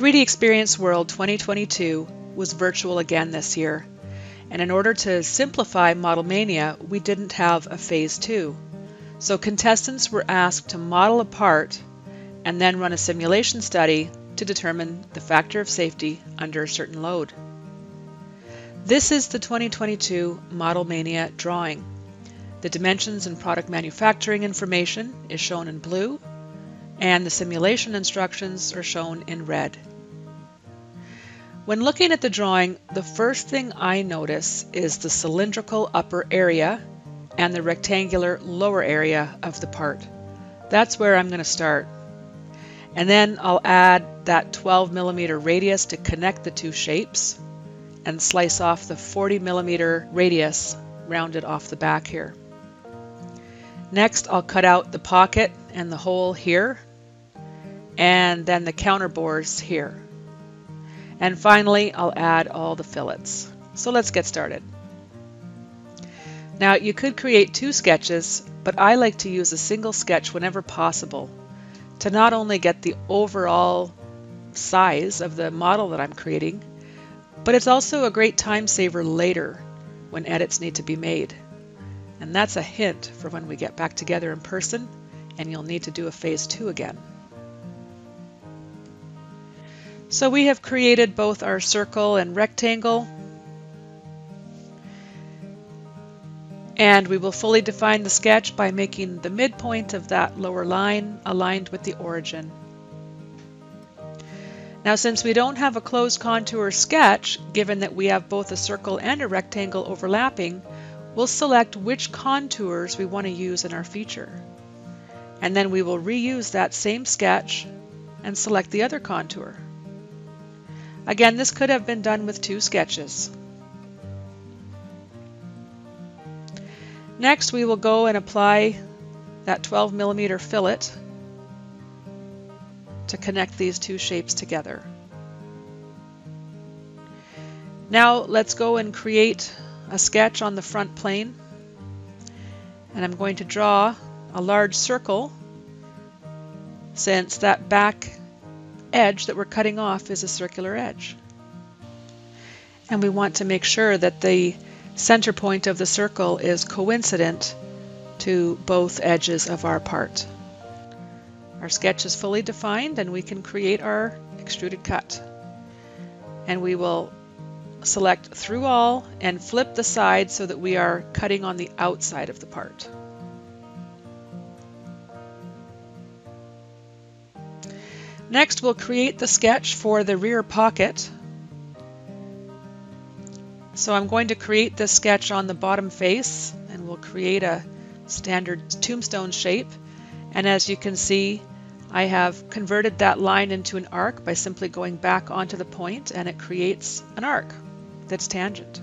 3D Experience World 2022 was virtual again this year, and in order to simplify Model Mania, we didn't have a Phase 2. So contestants were asked to model a part and then run a simulation study to determine the factor of safety under a certain load. This is the 2022 Model Mania drawing. The dimensions and product manufacturing information is shown in blue, and the simulation instructions are shown in red. When looking at the drawing, the first thing I notice is the cylindrical upper area and the rectangular lower area of the part. That's where I'm going to start. And then I'll add that 12 millimeter radius to connect the two shapes and slice off the 40 millimeter radius rounded off the back here. Next I'll cut out the pocket and the hole here and then the counter bores here. And finally I'll add all the fillets. So let's get started. Now you could create two sketches, but I like to use a single sketch whenever possible to not only get the overall size of the model that I'm creating, but it's also a great time saver later when edits need to be made. And that's a hint for when we get back together in person and you'll need to do a phase two again. So we have created both our circle and rectangle And we will fully define the sketch by making the midpoint of that lower line aligned with the origin. Now since we don't have a closed contour sketch, given that we have both a circle and a rectangle overlapping, we'll select which contours we want to use in our feature. And then we will reuse that same sketch and select the other contour. Again, this could have been done with two sketches. Next we will go and apply that 12 millimeter fillet to connect these two shapes together. Now let's go and create a sketch on the front plane and I'm going to draw a large circle since that back edge that we're cutting off is a circular edge. And we want to make sure that the center point of the circle is coincident to both edges of our part. Our sketch is fully defined and we can create our extruded cut. And we will select through all and flip the side so that we are cutting on the outside of the part. Next we'll create the sketch for the rear pocket so I'm going to create this sketch on the bottom face and we'll create a standard tombstone shape. And as you can see, I have converted that line into an arc by simply going back onto the point and it creates an arc that's tangent.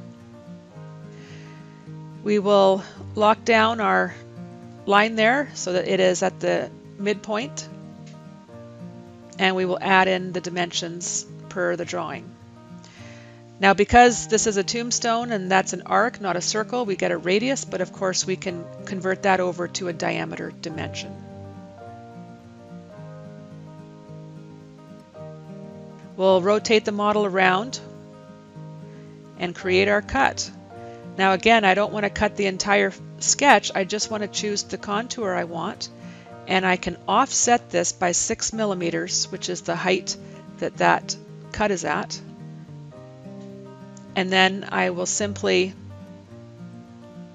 We will lock down our line there so that it is at the midpoint and we will add in the dimensions per the drawing. Now because this is a tombstone and that's an arc, not a circle, we get a radius, but of course we can convert that over to a diameter dimension. We'll rotate the model around and create our cut. Now again, I don't want to cut the entire sketch, I just want to choose the contour I want and I can offset this by six millimeters, which is the height that that cut is at. And then I will simply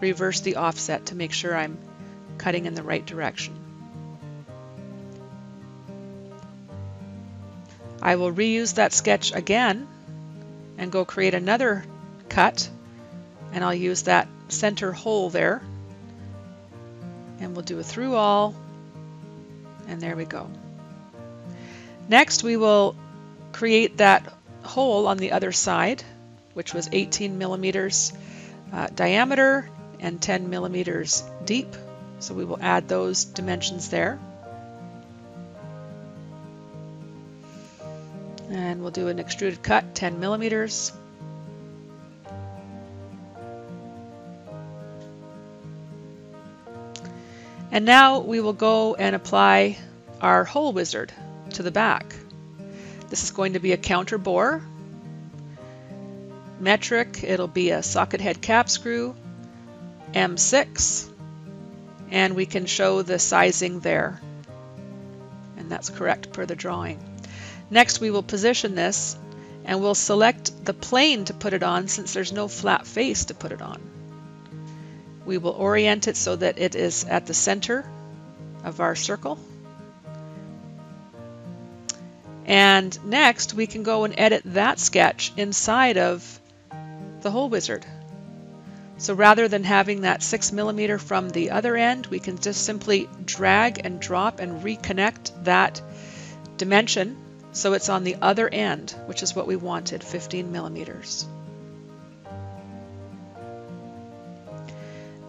reverse the offset to make sure I'm cutting in the right direction. I will reuse that sketch again and go create another cut. And I'll use that center hole there. And we'll do a through all and there we go. Next we will create that hole on the other side which was 18 millimeters uh, diameter and 10 millimeters deep. So we will add those dimensions there. And we'll do an extruded cut, 10 millimeters. And now we will go and apply our hole wizard to the back. This is going to be a counter bore. Metric, it'll be a socket head cap screw, M6, and we can show the sizing there. And that's correct per the drawing. Next we will position this and we'll select the plane to put it on since there's no flat face to put it on. We will orient it so that it is at the center of our circle. And next we can go and edit that sketch inside of the hole wizard. So rather than having that six millimeter from the other end, we can just simply drag and drop and reconnect that dimension so it's on the other end, which is what we wanted, 15 millimeters.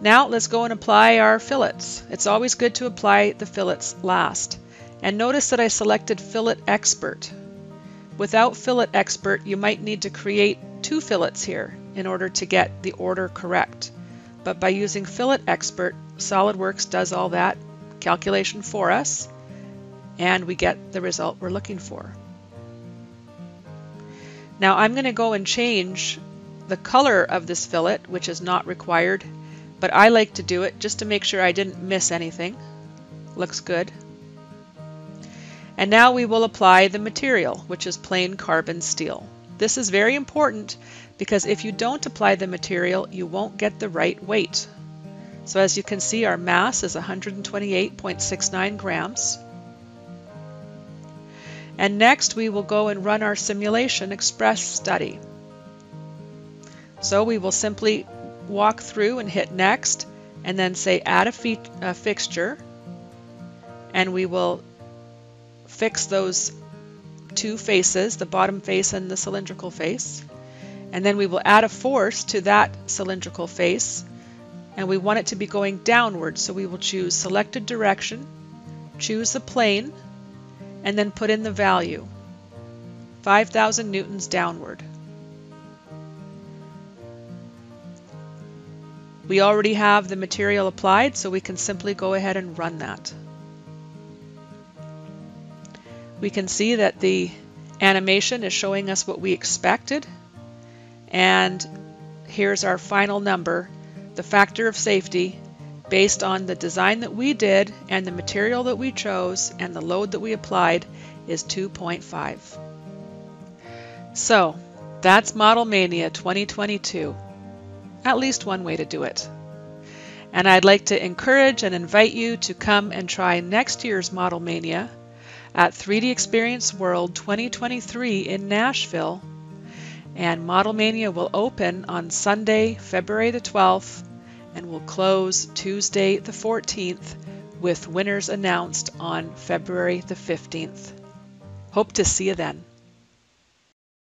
Now let's go and apply our fillets. It's always good to apply the fillets last. And notice that I selected Fillet Expert. Without Fillet Expert, you might need to create two fillets here in order to get the order correct. But by using Fillet Expert, SOLIDWORKS does all that calculation for us and we get the result we're looking for. Now I'm going to go and change the color of this fillet, which is not required, but I like to do it just to make sure I didn't miss anything. Looks good. And now we will apply the material, which is plain carbon steel. This is very important because if you don't apply the material, you won't get the right weight. So as you can see, our mass is 128.69 grams. And next we will go and run our simulation express study. So we will simply walk through and hit next and then say add a, a fixture and we will fix those two faces, the bottom face and the cylindrical face. And then we will add a force to that cylindrical face and we want it to be going downward so we will choose selected direction, choose the plane, and then put in the value 5,000 newtons downward. We already have the material applied so we can simply go ahead and run that. We can see that the animation is showing us what we expected and here's our final number, the factor of safety based on the design that we did and the material that we chose and the load that we applied is 2.5. So that's Model Mania 2022. At least one way to do it. And I'd like to encourage and invite you to come and try next year's Model Mania at 3D Experience World 2023 in Nashville. And Model Mania will open on Sunday, February the 12th and will close Tuesday the 14th with winners announced on February the 15th. Hope to see you then.